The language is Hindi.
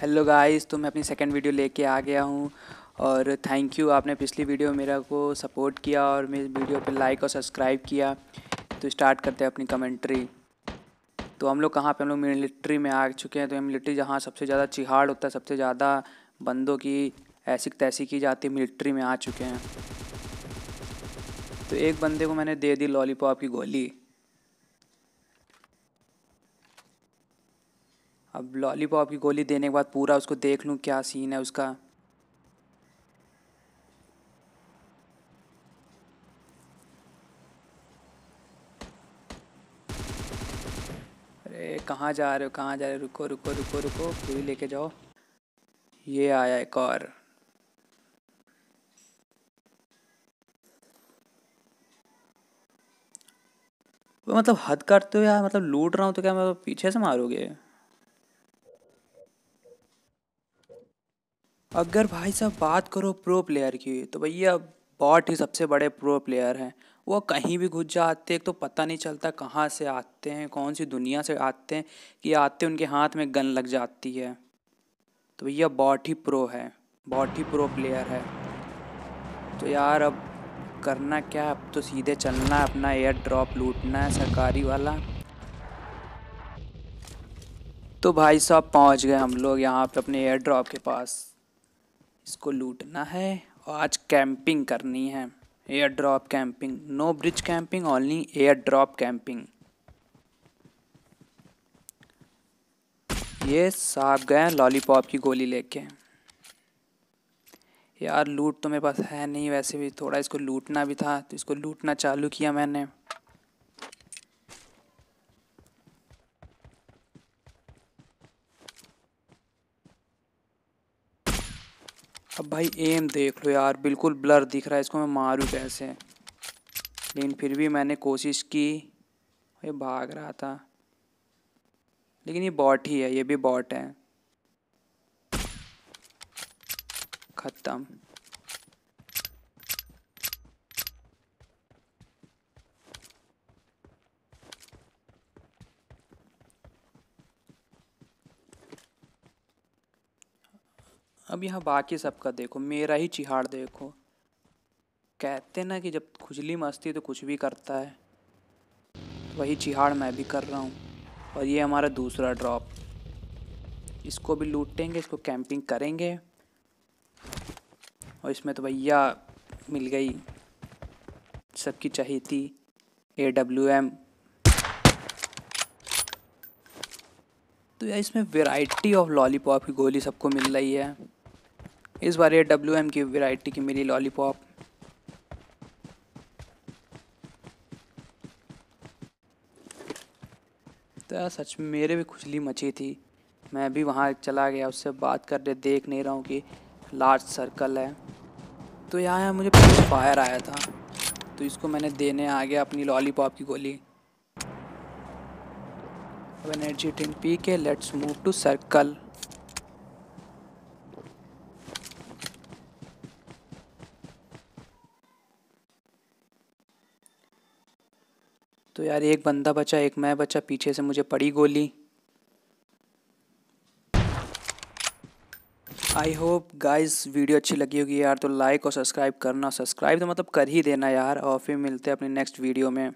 हेलो गाइस तो मैं अपनी सेकंड वीडियो लेके आ गया हूँ और थैंक यू आपने पिछली वीडियो मेरा को सपोर्ट किया और मेरी वीडियो पे लाइक और सब्सक्राइब किया। तो स्टार्ट करते हैं अपनी कमेंट्री तो हम लोग कहाँ पे, हम लोग मिलिट्री में आ चुके हैं। तो मिलिट्री जहाँ सबसे ज़्यादा चिहाड़ होता है, सबसे ज़्यादा बंदों की ऐसी तैसी की जाती है मिलिट्री में आ चुके हैं। तो एक बंदे को मैंने दे दी लॉलीपॉप की गोली। अब लॉलीपॉप की गोली देने के बाद पूरा उसको देख लूँ क्या सीन है उसका। अरे कहाँ जा रहे हो, कहाँ जा रहे हो? रुको रुको रुको रुको, पूरी लेके जाओ। ये आया एक और। मतलब हद करते हो यार मतलब लूट रहा हूँ तो क्या मैं पीछे से मारोगे? अगर भाई साहब बात करो प्रो प्लेयर की तो भैया बॉट ही सबसे बड़े प्रो प्लेयर हैं। वो कहीं भी घुस जाते हैं तो पता नहीं चलता कहाँ से आते हैं, कौन सी दुनिया से आते हैं, कि आते उनके हाथ में गन लग जाती है। तो भैया बॉट ही प्रो है बॉट ही प्रो प्लेयर है। तो यार अब करना क्या है? अब तो सीधे चलना है, अपना एयर ड्रॉप लूटना है सरकारी वाला। तो भाई साहब पहुँच गए हम लोग यहाँ पे अपने एयर ड्रॉप के पास। इसको लूटना है और आज कैंपिंग करनी है। Air drop camping. No bridge camping, only air drop camping. ये साहब गए लॉलीपॉप की गोली लेके। यार लूट तो मेरे पास है नहीं, वैसे भी थोड़ा इसको लूटना भी था तो इसको लूटना चालू किया मैंने। अब भाई एम देख लो यार, बिल्कुल ब्लर दिख रहा है, इसको मैं मारूँ कैसे? लेकिन फिर भी मैंने कोशिश की, ये भाग रहा था। लेकिन ये बॉट ही है, ये भी बॉट है। ख़त्म। अब यहाँ बाकी सबका देखो, मेरा ही चिहाड़ देखो। कहते ना कि जब खुजली मस्ती तो कुछ भी करता है। वही चिहाड़ मैं भी कर रहा हूँ। और ये हमारा दूसरा ड्रॉप इसको भी लूटेंगे, इसको कैंपिंग करेंगे। और इसमें तो भैया मिल गई सबकी चाहिए थी ए डब्ल्यू एम तो यार इसमें वेराइटी ऑफ़ लॉलीपॉप की गोली सबको मिल रही है। इस बार ये डब्ल्यू एम की वैरायटी की मिली लॉलीपॉप तो सच मेरे भी खुजली मची थी। मैं भी वहाँ चला गया, उससे बात कर रहे देख नहीं रहा हूँ कि लार्ज सर्कल है। तो यहाँ यहाँ मुझे फायर आया था। तो इसको मैंने देने आ गया अपनी लॉलीपॉप की गोली। अब एनर्जी ड्रिंक पी के लेट्स मूव टू सर्कल तो यार एक बंदा बचा, एक मैं बचा, पीछे से मुझे पड़ी गोली। आई होप गाइज़ वीडियो अच्छी लगी होगी यार तो लाइक और सब्सक्राइब करना सब्सक्राइब तो मतलब कर ही देना यार, और फिर मिलते हैं अपने नेक्स्ट वीडियो में।